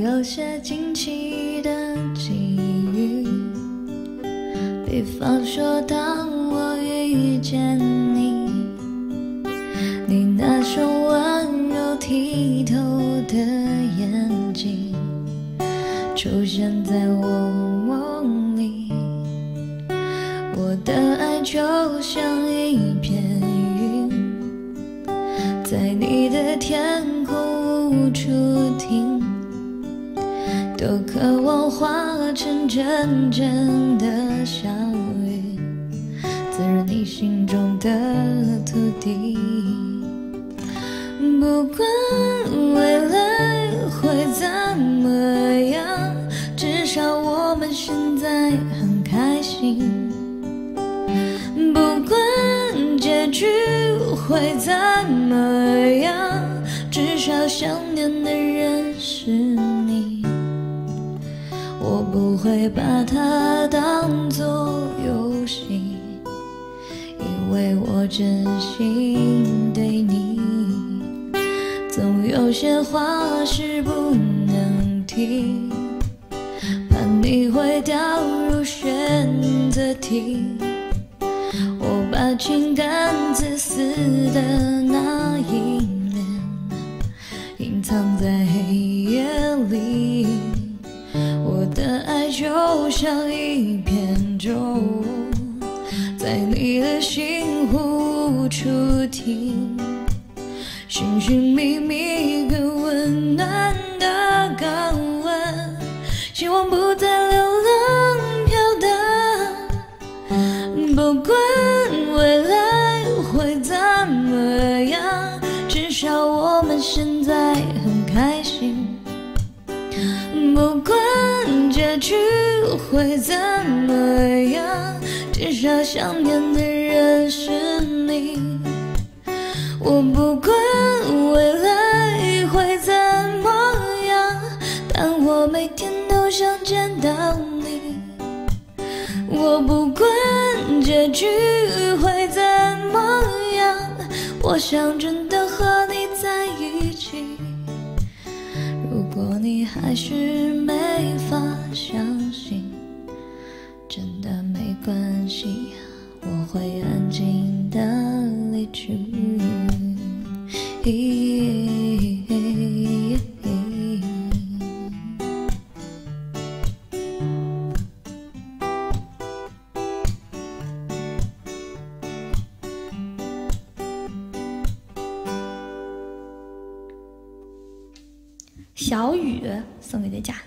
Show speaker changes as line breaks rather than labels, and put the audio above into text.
有些惊奇的际遇，比方说当我遇见你，你那双温柔剔透的眼睛出现在我梦里，我的爱就像一片云，在你的天空无处。都渴望化成阵阵的小雨，滋润你心中的土地。不管未来会怎么样，至少我们现在很开心。不管结局会怎么样，至少想念的人是你。我不会把它当作游戏，因为我真心对你。总有些话是不能提，怕你会掉入选择题。我把情感自私的那一面隐藏在黑夜里。的爱就像一片舟，在你的心无处停，寻寻觅觅个温暖的港湾，希望不再流浪飘荡。不管未来会怎么样，至少我们现在很开心。不管结局会怎么样，至少想念的人是你。我不管未来会怎么样，但我每天都想见到你。我不管结局会怎么样，我想真的和你在一起。如果你还是没放
小雨送给大家。